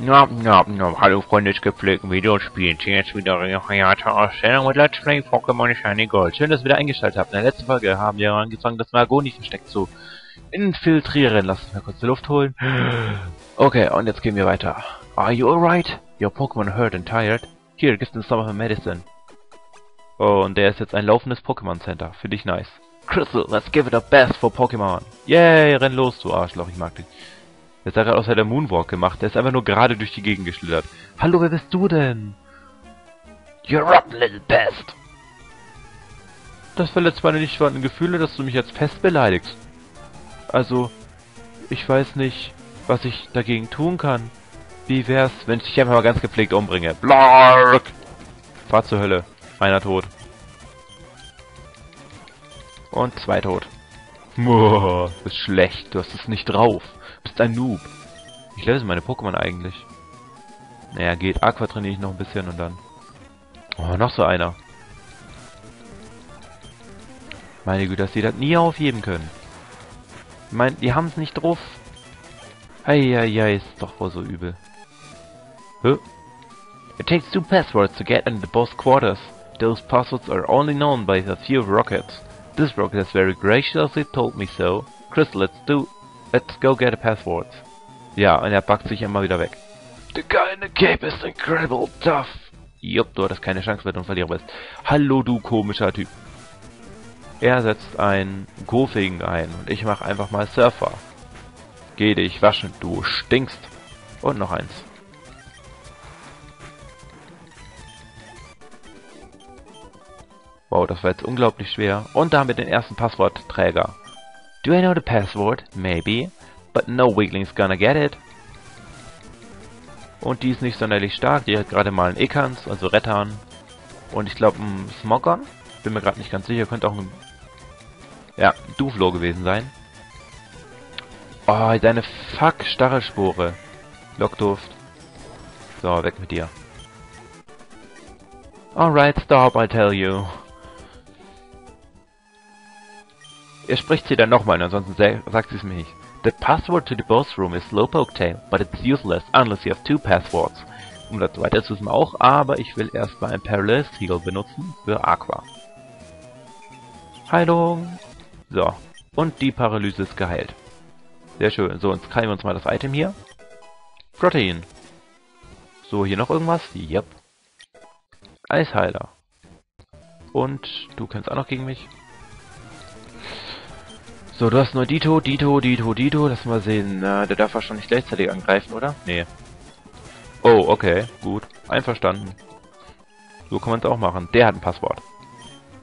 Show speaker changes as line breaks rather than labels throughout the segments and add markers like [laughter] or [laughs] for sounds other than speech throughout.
Ja, ja, ja, hallo Freunde des gepflegten Videospiels. Hier jetzt wieder eine Hayata-Ausstellung mit Let's Play Pokémon Shiny Gold. Schön, dass ihr wieder eingeschaltet habt. In der letzten Folge haben wir angefangen, das Margoni versteckt zu infiltrieren. Lasst uns mal kurz die Luft holen. Okay, und jetzt gehen wir weiter. Are you alright? Your Pokémon hurt and tired? Here, give them some of medicine. Oh, und der ist jetzt ein laufendes Pokémon Center. Finde ich nice. Crystal, let's give it a best for Pokémon. Yay, renn los, du Arschloch, ich mag dich. Jetzt hat er außer der Moonwalk gemacht. Der ist einfach nur gerade durch die Gegend geschlittert. Hallo, wer bist du denn?
You're up, little pest.
Das verletzt meine nicht vorhandenen Gefühle, dass du mich als Pest beleidigst. Also, ich weiß nicht, was ich dagegen tun kann. Wie wär's, wenn ich dich einfach mal ganz gepflegt umbringe? Blark! Fahr zur Hölle. Einer tot. Und zwei tot. Boah, ist schlecht. Du hast es nicht drauf bist ein Noob. Ich level meine Pokémon eigentlich. Naja, geht. Aqua trainiere ich noch ein bisschen und dann... Oh, noch so einer. Meine Güte, dass die das nie aufheben können. Ich meine, die haben es nicht drauf. Eieiei, ist doch wohl so übel. Hä? It takes two passwords to get into the boss quarters. Those passwords are only known by a few rockets. This rocket has very graciously told me so. Crystal, let's do Let's go get a password. Ja, und er backt sich immer wieder weg.
The guy in the cape is incredible tough.
Jupp, du hattest keine Chance, wenn du ein Verlierer bist. Hallo, du komischer Typ. Er setzt einen Kofing ein und ich mach einfach mal Surfer. Geh dich waschen, du stinkst. Und noch eins. Wow, das war jetzt unglaublich schwer. Und da haben wir den ersten Passwortträger. Do I know the password? Maybe. But no Wiggling's gonna get it. Und die ist nicht sonderlich stark. Die hat gerade mal einen Ekans, also Rettern. Und ich glaube ein Smogon. Bin mir gerade nicht ganz sicher. Könnte auch ein... Ja, Duflo gewesen sein. Oh, deine fuck Stachelspore. Lockduft. So, weg mit dir. Alright, stop, I tell you. Er spricht sie dann nochmal, ansonsten sagt sie es mir nicht. The password to the boss room is Slowpoke Tail, but it's useless unless you have two passwords. Um das weiter zu wissen auch, aber ich will erstmal ein Parallel Heal benutzen für Aqua. Heilung. So. Und die Paralyse ist geheilt. Sehr schön. So, jetzt krallen wir uns mal das Item hier. Protein. So, hier noch irgendwas? Yep. Eisheiler. Und du kämpfst auch noch gegen mich. So, du hast nur Dito, Dito, Dito, Dito. Lass mal sehen. Na, der darf wahrscheinlich gleichzeitig angreifen, oder? Nee. Oh, okay. Gut. Einverstanden. So kann man es auch machen. Der hat ein Passwort.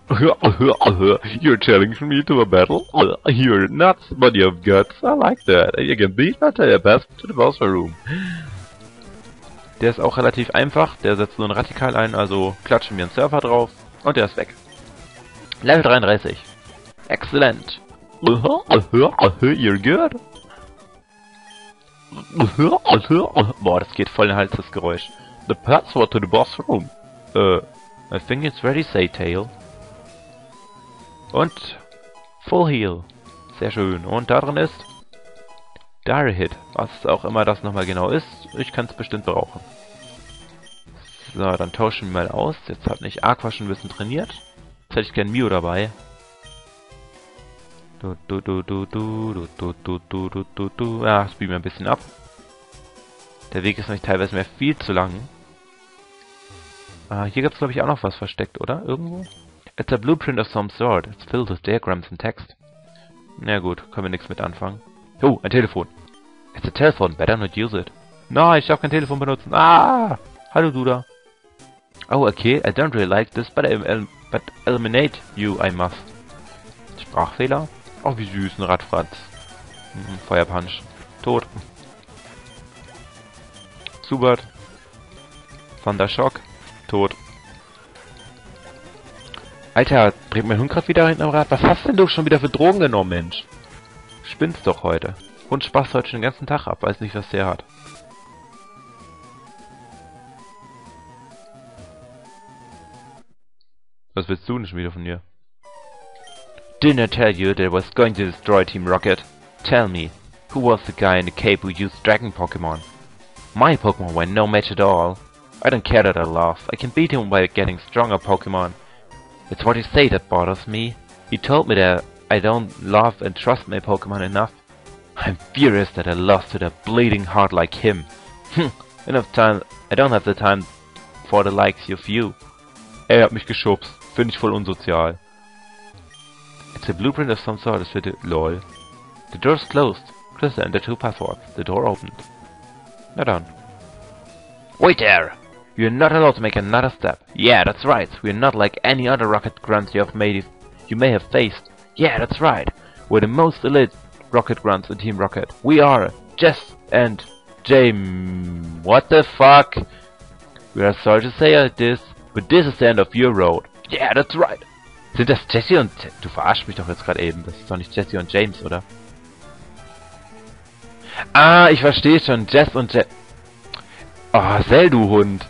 [laughs] You're challenging me to a battle? [laughs] You're nuts, but you have guts. I like that. You can beat my tail pass to the boss room. Der ist auch relativ einfach. Der setzt nur ein Radikal ein, also klatschen wir einen Surfer drauf und der ist weg. Level 33. Exzellent. You're good. Boah, das geht voll in den Hals, das Geräusch. The password to the boss room. Uh, I think it's ready, say Tail. Und Full Heal. Sehr schön. Und da drin ist Dire Hit. Was auch immer das nochmal genau ist. Ich kann es bestimmt brauchen. So, dann tauschen wir mal aus. Jetzt hat nicht Aqua schon ein bisschen trainiert. Jetzt hätte ich gern Mio dabei. Du, du, du, du, du, du, du, du, du, du, du, du. Ja, speed mir ein bisschen ab. Der Weg ist nämlich teilweise mehr viel zu lang. Ah, hier gibt es glaube ich auch noch was versteckt, oder? Irgendwo? It's a blueprint of some sort. It's filled with diagrams and text. Na gut, können wir nichts mit anfangen. Oh, ein Telefon. It's a telephone, better not use it. Nein, ich darf kein Telefon benutzen. Ah! Hallo, du da. Oh, okay, I don't really like this, but, I, but eliminate you I must. Sprachfehler? Oh, wie süß, ein Radfratz. Mhm, Feuerpunch. Tot. Zubat. Thundershock. Tot. Alter, dreht mein Hund gerade wieder hinten am Rad? Was hast denn du schon wieder für Drogen genommen, Mensch? Spinnst doch heute. Hund spaßt heute schon den ganzen Tag ab. Weiß nicht, was der hat. Was willst du denn schon wieder von dir? Didn't I tell you that I was going to destroy Team Rocket? Tell me, who was the guy in the cape who used Dragon Pokemon? My Pokemon were no match at all. I don't care that I lost. I can beat him by getting stronger Pokemon. It's what you say that bothers me. He told me that I don't love and trust my Pokemon enough. I'm furious that I lost to the bleeding heart like him. Hm, enough time. I don't have the time for the likes of you. Er hat mich geschubst. Finde ich voll unsozial. It's a blueprint of some sort, es wird lol. The door's closed. Chris entered two passwords. The door opened. Na dann.
Wait there!
You're not allowed to make another step. Yeah, that's right. We're not like any other rocket grunts you have made you may have faced. Yeah, that's right. We're the most elite rocket grunts in Team Rocket. We are Jess and James. What the fuck? We are sorry to say this, but this is the end of your road. Yeah, that's right. Sind das Jesse und... Du verarschst mich doch jetzt gerade eben. Das ist doch nicht Jesse und James, oder? Ah, ich verstehe schon. Jess und Je... Oh, Sel, du Hund.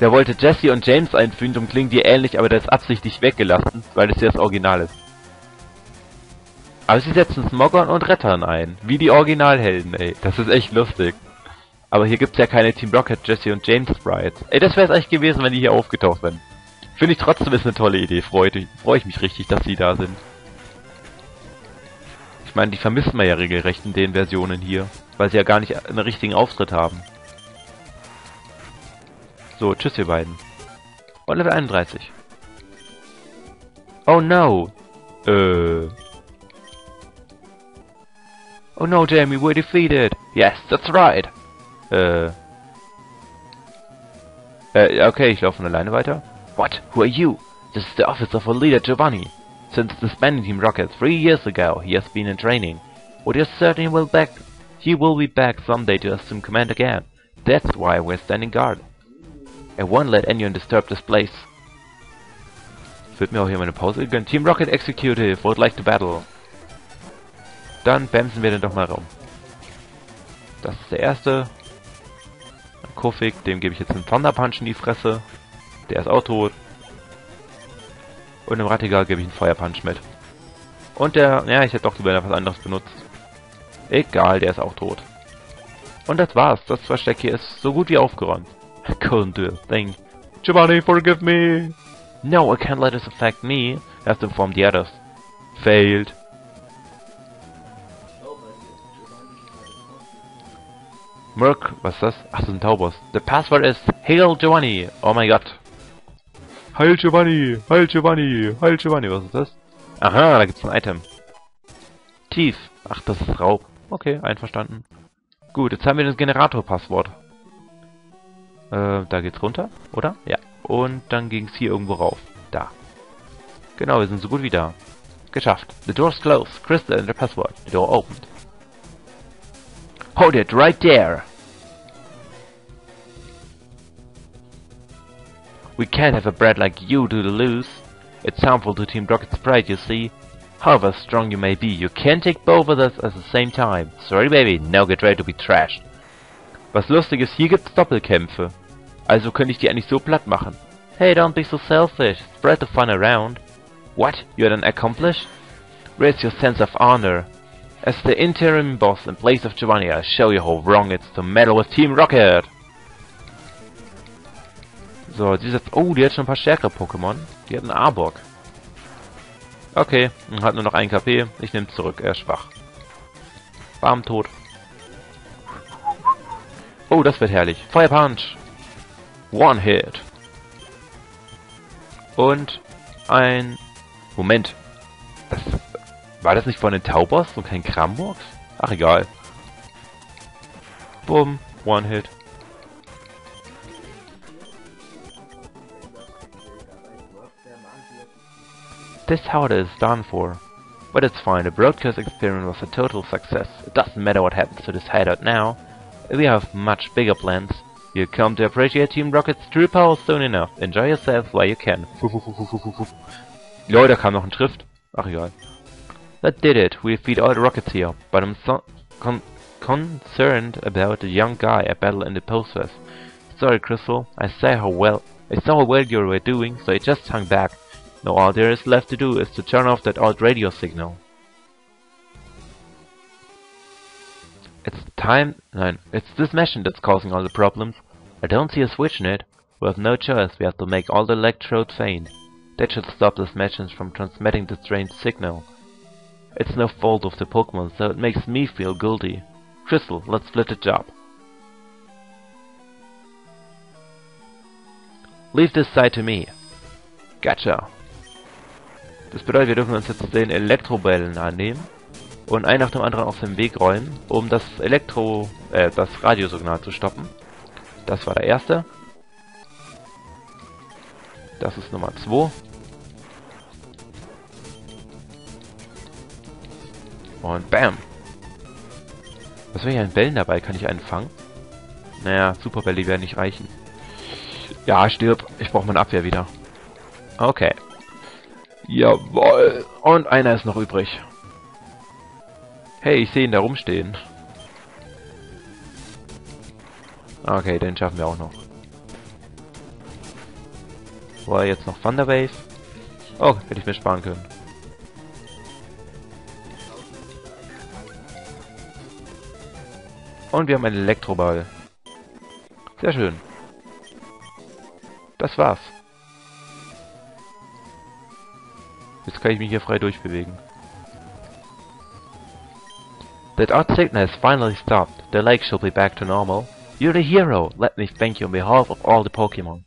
Der wollte Jesse und James einfügen, und klingen dir ähnlich, aber der ist absichtlich weggelassen, weil es ja das Original ist. Aber sie setzen Smoggern und Rettern ein. Wie die Originalhelden, ey. Das ist echt lustig. Aber hier gibt's ja keine Team Rocket, Jesse und James Sprites. Ey, das wäre es echt gewesen, wenn die hier aufgetaucht wären. Finde ich trotzdem ist eine tolle Idee. Freue freu ich mich richtig, dass sie da sind. Ich meine, die vermissen wir ja regelrecht in den Versionen hier. Weil sie ja gar nicht einen richtigen Auftritt haben. So, tschüss ihr beiden. Und Level 31. Oh no. Äh. Oh no, Jamie, we're defeated. Yes, that's right. Äh. Äh, okay, ich laufe von alleine weiter.
What? Who are you? This is the office of our leader Giovanni.
Since disbanding Team Rocket three years ago, he has been in training. But you're certain will back he will be back someday to assume command again. That's why we're standing guard. I won't let anyone disturb this place. Wird mir auch hier meine Pause gegönnt. Team Rocket Executive would like to battle. Dann bämsen wir den doch mal rum. Das ist der erste. Kofik, dem gebe ich jetzt einen Thunder Punch in die Fresse. Der ist auch tot. Und im Rattigal gebe ich einen Fire Punch mit. Und der, ja, ich hätte doch lieber was anderes benutzt. Egal, der ist auch tot. Und das war's. Das Versteck hier ist so gut wie aufgeräumt. [laughs] I couldn't do a thing. Giovanni, forgive me! No, I can't let this affect me. I have to inform the others. Failed. Merc, was ist das? Ach, das ist ein Taubos. The password is Hail Giovanni. Oh mein Gott. Heil Giovanni, Heil Giovanni, Heil Giovanni. Was ist das? Aha, da gibt's ein Item. Tief. Ach, das ist Raub. Okay, einverstanden. Gut, jetzt haben wir das Generator-Passwort. Äh, da geht's runter, oder? Ja. Und dann ging's hier irgendwo rauf. Da. Genau, wir sind so gut wie da. Geschafft. The door's closed. Crystal and the password. The door opened. Hold it right there. We can't have a brat like you do to lose. It's harmful to Team Rocket's pride, you see. However strong you may be, you can't take both of us at the same time. Sorry, baby. Now get ready to be trashed. Was lustig ist, hier gibt's Doppelkämpfe. Also könnte ich die eigentlich so platt machen. Hey, don't be so selfish. Spread the fun around. What? You're an accomplice? Raise your sense of honor. As the interim boss in place of Giovanni, I'll show you how wrong it's to meddle with Team Rocket. So, die setzt... Oh, die hat schon ein paar stärkere Pokémon. Die hat einen Arbok. Okay, hat nur noch 1 KP. Ich nehme zurück, er ist schwach. Warm tot. Oh, das wird herrlich. Fire Punch. One Hit. Und ein... Moment. Das, war das nicht von den Taubos und kein Krambox? Ach, egal. Bumm. One Hit. This how it is done for. But it's fine, the broadcast experiment was a total success. It doesn't matter what happens to this hideout now. We have much bigger plans. You'll come to appreciate Team Rocket's true power soon enough. Enjoy yourself while you can. [laughs] Leute, kam noch ein Schrift. Ach egal. That did it. We feed all the rockets here. But I'm so con concerned about the young guy I battle in the posters. Sorry, Crystal. I saw how well I saw how well you were doing, so I just hung back. Now all there is left to do is to turn off that old radio signal.
It's time... Nein, it's this machine that's causing all the problems. I don't see a switch in it. We have no choice, we have to make all the electrodes faint. That should stop this machine from transmitting the strange signal. It's no fault of the Pokemon, so it makes me feel guilty. Crystal, let's split the job. Leave this side to me.
Gotcha. Das bedeutet, wir dürfen uns jetzt den Elektrobällen annehmen und einen nach dem anderen aus dem Weg räumen, um das Elektro, äh, das Radiosignal zu stoppen. Das war der erste. Das ist Nummer 2. Und bam! Was will ich an Bällen dabei? Kann ich einen fangen? Naja, Superbälle werden nicht reichen. Ja, stirb. Ich brauche meine Abwehr wieder. Okay. Jawoll. Und einer ist noch übrig. Hey, ich sehe ihn da rumstehen. Okay, den schaffen wir auch noch. War jetzt noch Thunderwave? Oh, hätte ich mir sparen können. Und wir haben einen Elektroball. Sehr schön. Das war's. Jetzt kann ich mich hier frei durchbewegen.
That odd sickness finally stopped. The lake shall be back to normal. You're the hero. Let me thank you on behalf of all the Pokemon.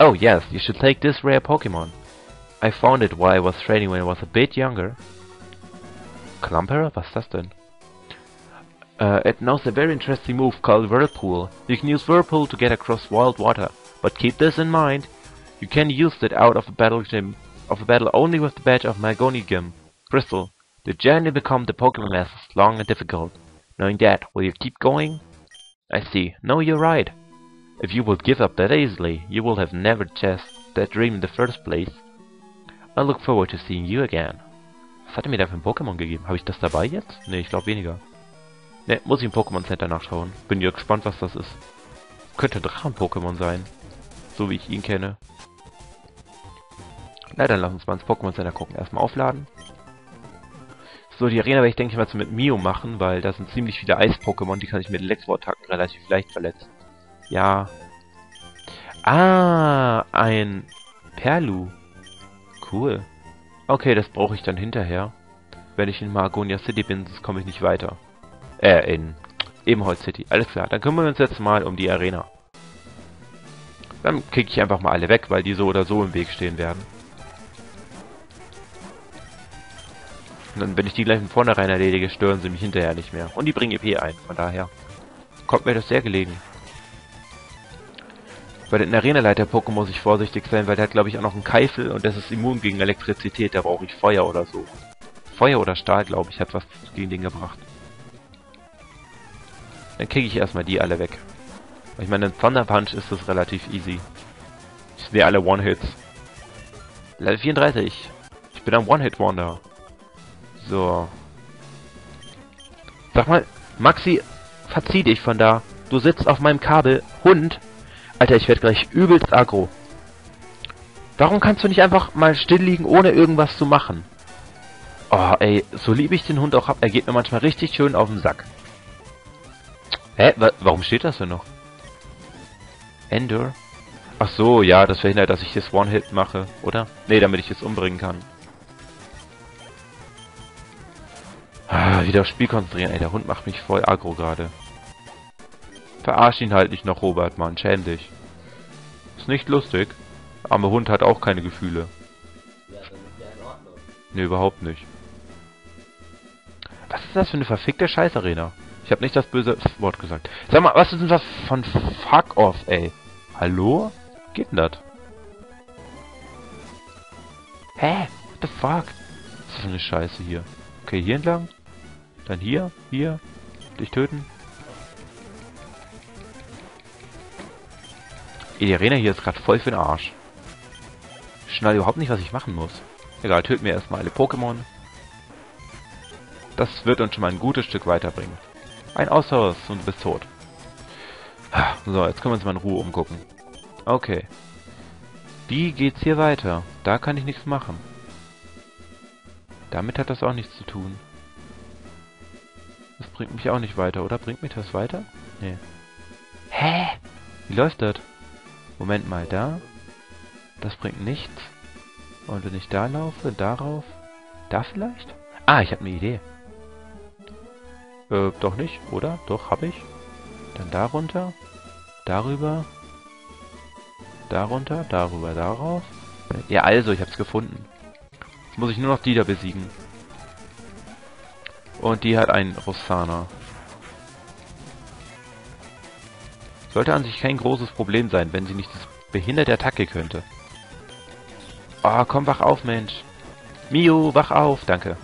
Oh yes, you should take this rare Pokemon. I found it while I was training when I was a bit younger.
Klamperer? Was das denn?
Uh, it knows a very interesting move called Whirlpool. You can use Whirlpool to get across wild water. But keep this in mind. You can use it out of a battle gym of a battle only with the badge of Magonium. Crystal. The journey become the Pokemon Masters long and difficult. Knowing that, will you keep going? I see. No, you're right. If you would give up that easily, you would have never chased that dream in the first place. I look forward to seeing you again.
Was hat er mir da für ein Pokémon gegeben? Habe ich das dabei jetzt? Ne, ich glaube weniger. Ne, muss ich im Pokémon Center nachschauen. Bin ja gespannt, was das ist. Könnte Drachen-Pokémon sein. So wie ich ihn kenne. Na, dann lass uns mal ins Pokémon Center gucken. Erstmal aufladen. So, die Arena werde ich denke ich mal mit Mio machen, weil da sind ziemlich viele Eis-Pokémon, die kann ich mit Elektroattacken relativ leicht verletzen. Ja. Ah, ein Perlu. Cool. Okay, das brauche ich dann hinterher. Wenn ich in Margonia City bin, sonst komme ich nicht weiter. Äh, in Ebenholz City. Alles klar, dann kümmern wir uns jetzt mal um die Arena. Dann kicke ich einfach mal alle weg, weil die so oder so im Weg stehen werden. Und wenn ich die gleich von vornherein erledige, stören sie mich hinterher nicht mehr. Und die bringen EP ein, von daher kommt mir das sehr gelegen. Bei den Arenaleiter-Pokémon muss ich vorsichtig sein, weil der hat glaube ich auch noch einen Keifel und das ist immun gegen Elektrizität, da brauche ich Feuer oder so. Feuer oder Stahl, glaube ich, hat was gegen den gebracht. Dann kriege ich erstmal die alle weg. Ich meine, in Thunder Punch ist das relativ easy. Ich sehe alle One-Hits. Level 34. Ich bin ein One-Hit-Wonder. So. Sag mal, Maxi, verzieh dich von da. Du sitzt auf meinem Kabel. Hund. Alter, ich werde gleich übelst aggro. Warum kannst du nicht einfach mal still liegen, ohne irgendwas zu machen? Oh, ey, so lieb ich den Hund auch hab, er geht mir manchmal richtig schön auf den Sack. Hä? Wa warum steht das denn noch? Endure? Ach so, ja, das verhindert, dass ich das One-Hit mache, oder? Nee, damit ich es umbringen kann. Ah, wieder aufs Spiel konzentrieren. Ey, der Hund macht mich voll aggro gerade. Verarsch ihn halt nicht noch, Robert, Mann. Schäm dich. Ist nicht lustig. Arme Hund hat auch keine Gefühle. Ne, überhaupt nicht. Was ist das für eine verfickte Scheißarena? Ich habe nicht das böse Wort gesagt. Sag mal, was ist denn das von Fuck off, ey? Hallo? Geht denn das? Hä? What the fuck? Was ist das für eine Scheiße hier? Okay, hier entlang. Dann hier, hier. Dich töten. Die Arena hier ist gerade voll für den Arsch. Ich schnall überhaupt nicht, was ich machen muss. Egal, töten wir erstmal alle Pokémon. Das wird uns schon mal ein gutes Stück weiterbringen. Ein Aushaus und du bist tot. So, jetzt können wir uns mal in Ruhe umgucken. Okay. Wie geht's hier weiter? Da kann ich nichts machen. Damit hat das auch nichts zu tun. Das bringt mich auch nicht weiter, oder? Bringt mich das weiter? Nee. Hä? Wie läuft das? Moment mal, da. Das bringt nichts. Und wenn ich da laufe, darauf, da vielleicht? Ah, ich habe eine Idee. Äh, doch nicht, oder? Doch, habe ich. Dann darunter, darüber, darunter, darüber, darauf. Ja, also, ich habe es gefunden. Jetzt muss ich nur noch die da besiegen. Und die hat einen Rossana. Sollte an sich kein großes Problem sein, wenn sie nicht das behinderte Attacke könnte. Oh, komm, wach auf, Mensch. Mio, wach auf, danke.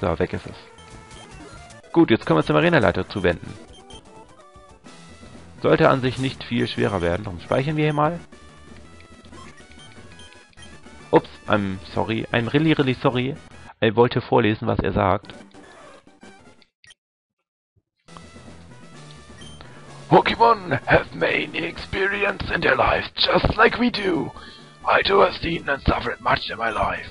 So, weg ist es. Gut, jetzt können wir zum Arenaleiter zuwenden. Sollte an sich nicht viel schwerer werden. Darum speichern wir hier mal. Ups, I'm sorry. I'm really, really sorry. Er wollte vorlesen, was er sagt.
Pokemon have many experience in their lives just like we do. I too have seen and suffered much in my life.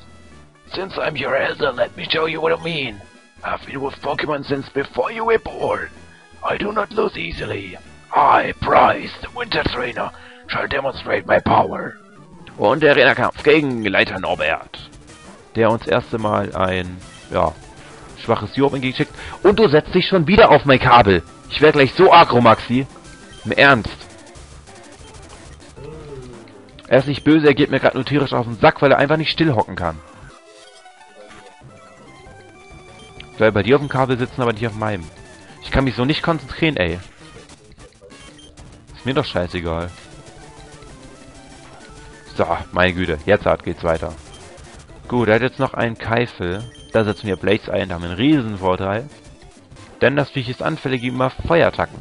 Since I'm your elder, let me show you what I mean. I've been with Pokemon since before you were born. I do not lose easily. I, Bryce, the Winter Trainer, shall demonstrate my power.
Und der Arena-Kampf gegen Leiter Norbert. Der uns erste Mal ein, ja, schwaches Job entgegenschickt. Und du setzt dich schon wieder auf mein Kabel. Ich werde gleich so aggro, Maxi. Im Ernst. Er ist nicht böse, er geht mir gerade nur tierisch auf den Sack, weil er einfach nicht stillhocken kann. Ich bei dir auf dem Kabel sitzen, aber nicht auf meinem. Ich kann mich so nicht konzentrieren, ey. Ist mir doch scheißegal. So, meine Güte, jetzt geht's weiter. Gut, er hat jetzt noch einen Keifel. Da setzen wir Blades ein, da haben wir einen riesen Vorteil. Denn das Viech ist anfällig gegenüber Feuerattacken.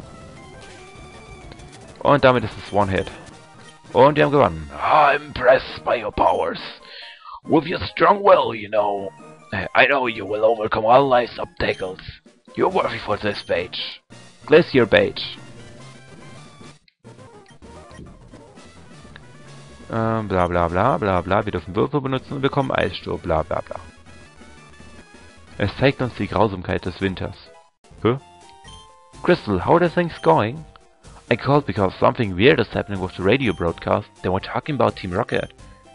Und damit ist es One-Hit. Und wir haben gewonnen.
I'm impressed by your powers. With your strong will, you know. I know you will overcome all life's obstacles. You're worthy for this page.
Glacier Page. Ähm, bla bla bla bla bla. Wir dürfen Würfel benutzen und bekommen Eissturm. Bla bla bla. Es zeigt uns die Grausamkeit des Winters. Huh? Crystal, how are things going? I called because something weird is happening with the radio broadcast. They were talking about Team Rocket.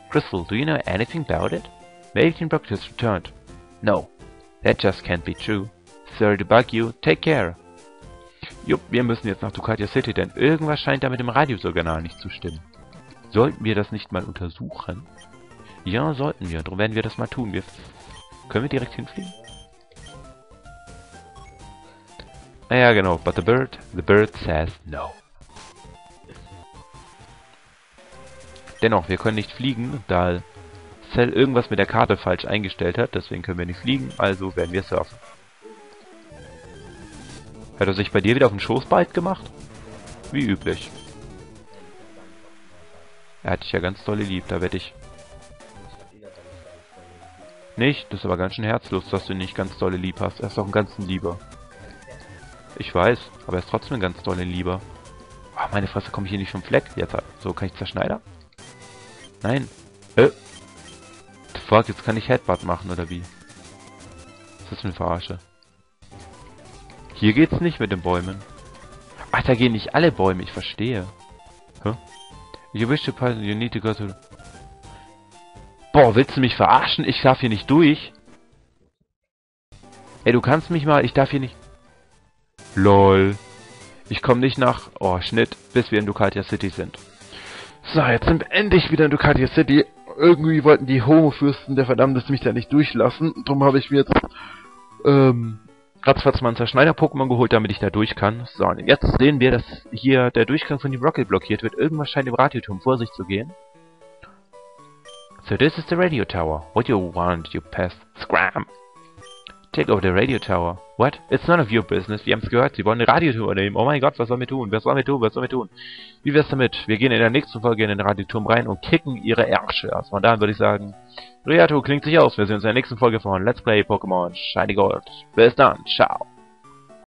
Crystal, do you know anything about it? Maybe Team Rocket has returned. No, that just can't be true. Sorry to bug you, take care. Jupp, wir müssen jetzt nach Ducatia City, denn irgendwas scheint da mit dem Radiosignal nicht zu stimmen. Sollten wir das nicht mal untersuchen? Ja, sollten wir. Darum werden wir das mal tun. Wir können wir direkt hinfliegen? Ja, genau. But the bird, the bird says no. Dennoch, wir können nicht fliegen, da Cell irgendwas mit der Karte falsch eingestellt hat, deswegen können wir nicht fliegen, also werden wir surfen. Hat er sich bei dir wieder auf den Schoßbeit gemacht? Wie üblich. Er hat dich ja ganz dolle lieb, da werde ich... Nicht? Das ist aber ganz schön herzlos, dass du ihn nicht ganz dolle lieb hast. Er ist doch ein ganz Lieber. Ich weiß, aber er ist trotzdem ein ganz dolle Lieber. Oh, meine Fresse, komme ich hier nicht vom Fleck? Jetzt, so, kann ich zerschneidern? Nein. Äh, Fuck, jetzt kann ich Headbutt machen, oder wie? Was ist das für eine Verarsche? Hier geht's nicht mit den Bäumen. Ach, da gehen nicht alle Bäume, ich verstehe. Hä? You wish to pass, you need to go to... Boah, willst du mich verarschen? Ich darf hier nicht durch. Ey, du kannst mich mal, ich darf hier nicht... LOL. Ich komme nicht nach... Oh, Schnitt, bis wir in Ducatia City sind. So, jetzt sind wir endlich wieder in Ducatia City irgendwie wollten die Homo-Fürsten der Verdammnis mich da nicht durchlassen. Darum habe ich mir jetzt ähm, ratzfatz mal Zerschneider-Pokémon geholt, damit ich da durch kann. So, und jetzt sehen wir, dass hier der Durchgang von dem Rocket blockiert wird. Irgendwas scheint im Radioturm vor sich zu gehen. So this is the radio tower. What do you want, you pest? Scram! Take over the radio tower. What? It's none of your business. Wir haben es gehört, sie wollen eine Radiotour übernehmen. Oh mein Gott, was sollen wir tun? Was sollen wir tun? Was sollen wir tun? Wie wär's damit? Wir gehen in der nächsten Folge in den Radioturm rein und kicken ihre Ärsche. Also von daher würde ich sagen, Reato klingt sich aus. Wir sehen uns in der nächsten Folge von Let's Play Pokémon Shiny Gold. Bis dann. Ciao.